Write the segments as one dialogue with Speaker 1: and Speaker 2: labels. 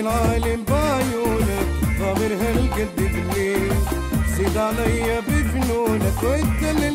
Speaker 1: العالم بعيونك ضامر هالقد دليل زيد عليا بجنونك واتكلم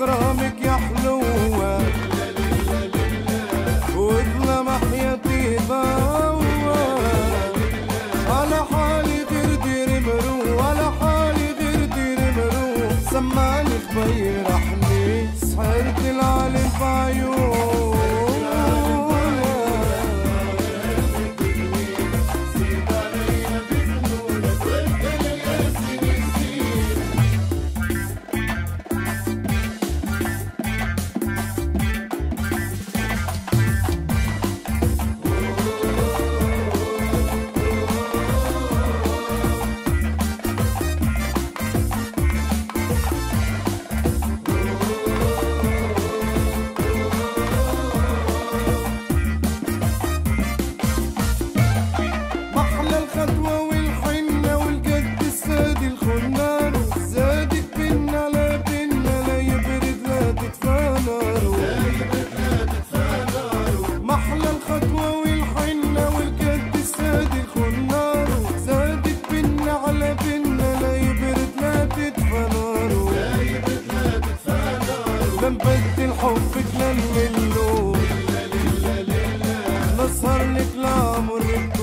Speaker 1: غرامك يا حلوة. حياتي ضوى على حالي غير دير مروح على حالي غير دير سمعني الحب كلام اللوم نسهر لك لعمرك